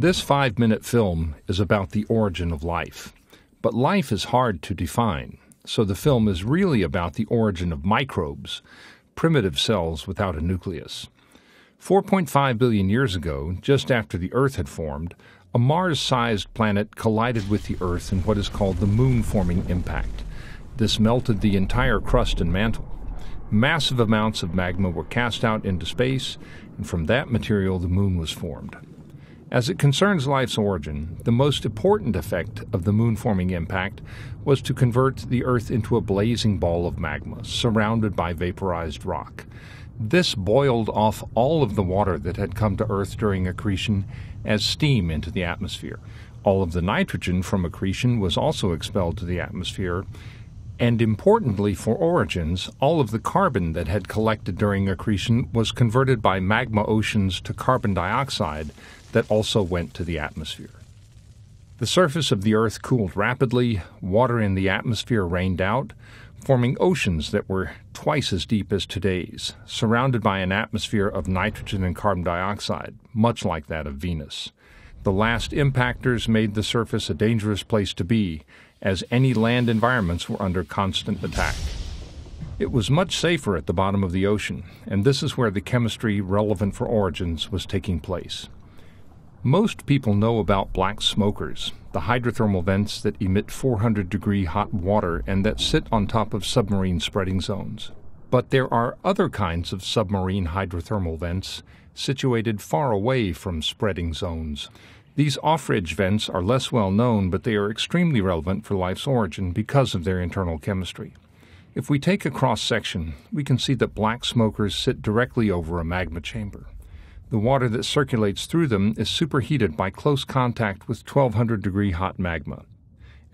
This five minute film is about the origin of life. But life is hard to define, so the film is really about the origin of microbes, primitive cells without a nucleus. 4.5 billion years ago, just after the Earth had formed, a Mars sized planet collided with the Earth in what is called the moon forming impact. This melted the entire crust and mantle. Massive amounts of magma were cast out into space, and from that material the moon was formed. As it concerns life's origin, the most important effect of the moon forming impact was to convert the Earth into a blazing ball of magma surrounded by vaporized rock. This boiled off all of the water that had come to Earth during accretion as steam into the atmosphere. All of the nitrogen from accretion was also expelled to the atmosphere, and importantly for origins, all of the carbon that had collected during accretion was converted by magma oceans to carbon dioxide that also went to the atmosphere. The surface of the Earth cooled rapidly, water in the atmosphere rained out, forming oceans that were twice as deep as today's, surrounded by an atmosphere of nitrogen and carbon dioxide, much like that of Venus. The last impactors made the surface a dangerous place to be, as any land environments were under constant attack. It was much safer at the bottom of the ocean, and this is where the chemistry relevant for origins was taking place. Most people know about black smokers, the hydrothermal vents that emit 400 degree hot water and that sit on top of submarine spreading zones. But there are other kinds of submarine hydrothermal vents situated far away from spreading zones. These off-ridge vents are less well known, but they are extremely relevant for life's origin because of their internal chemistry. If we take a cross section, we can see that black smokers sit directly over a magma chamber. The water that circulates through them is superheated by close contact with 1200 degree hot magma.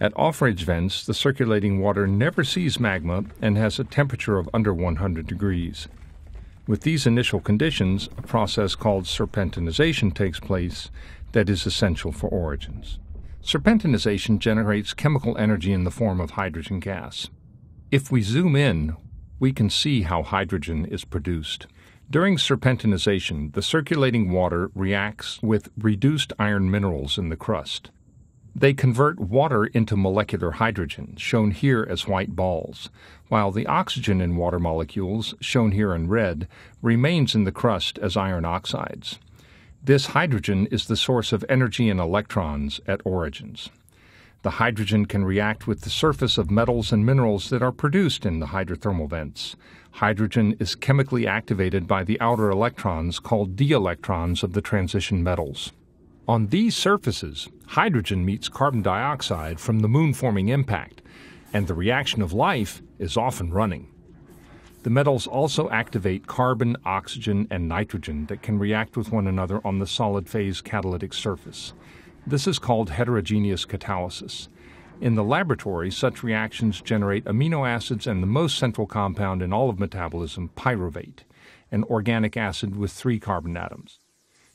At off-ridge vents, the circulating water never sees magma and has a temperature of under 100 degrees. With these initial conditions, a process called serpentinization takes place that is essential for origins. Serpentinization generates chemical energy in the form of hydrogen gas. If we zoom in, we can see how hydrogen is produced. During serpentinization, the circulating water reacts with reduced iron minerals in the crust. They convert water into molecular hydrogen, shown here as white balls, while the oxygen in water molecules, shown here in red, remains in the crust as iron oxides. This hydrogen is the source of energy and electrons at origins. The hydrogen can react with the surface of metals and minerals that are produced in the hydrothermal vents. Hydrogen is chemically activated by the outer electrons called d electrons of the transition metals. On these surfaces, hydrogen meets carbon dioxide from the moon forming impact, and the reaction of life is often running. The metals also activate carbon, oxygen, and nitrogen that can react with one another on the solid phase catalytic surface. This is called heterogeneous catalysis. In the laboratory, such reactions generate amino acids and the most central compound in all of metabolism, pyruvate, an organic acid with three carbon atoms.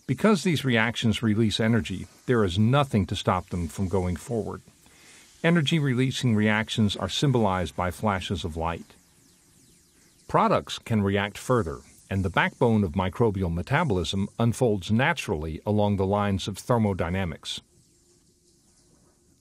Because these reactions release energy, there is nothing to stop them from going forward. Energy releasing reactions are symbolized by flashes of light. Products can react further, and the backbone of microbial metabolism unfolds naturally along the lines of thermodynamics.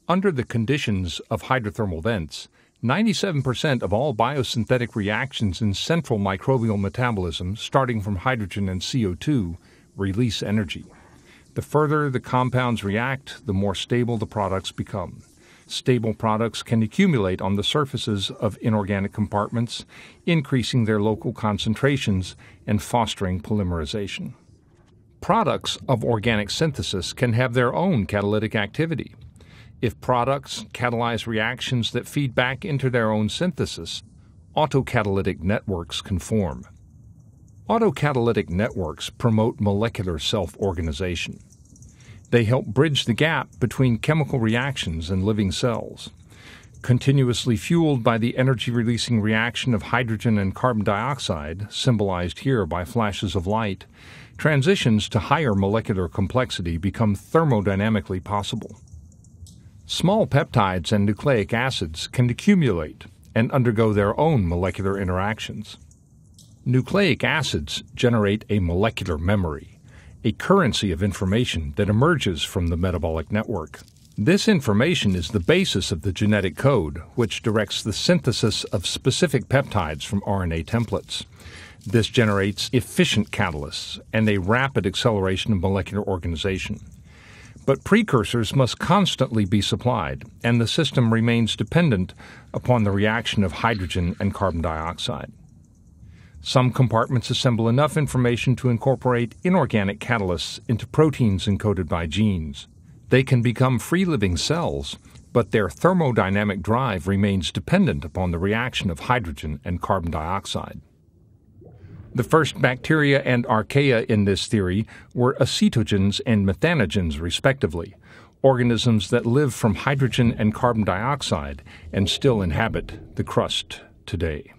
Under the conditions of hydrothermal vents, 97% of all biosynthetic reactions in central microbial metabolism, starting from hydrogen and CO2, release energy. The further the compounds react, the more stable the products become. Stable products can accumulate on the surfaces of inorganic compartments, increasing their local concentrations and fostering polymerization. Products of organic synthesis can have their own catalytic activity. If products catalyze reactions that feed back into their own synthesis, autocatalytic networks can form. Autocatalytic networks promote molecular self organization. They help bridge the gap between chemical reactions and living cells. Continuously fueled by the energy releasing reaction of hydrogen and carbon dioxide, symbolized here by flashes of light, transitions to higher molecular complexity become thermodynamically possible. Small peptides and nucleic acids can accumulate and undergo their own molecular interactions. Nucleic acids generate a molecular memory a currency of information that emerges from the metabolic network. This information is the basis of the genetic code, which directs the synthesis of specific peptides from RNA templates. This generates efficient catalysts and a rapid acceleration of molecular organization. But precursors must constantly be supplied, and the system remains dependent upon the reaction of hydrogen and carbon dioxide. Some compartments assemble enough information to incorporate inorganic catalysts into proteins encoded by genes. They can become free living cells, but their thermodynamic drive remains dependent upon the reaction of hydrogen and carbon dioxide. The first bacteria and archaea in this theory were acetogens and methanogens, respectively, organisms that live from hydrogen and carbon dioxide and still inhabit the crust today.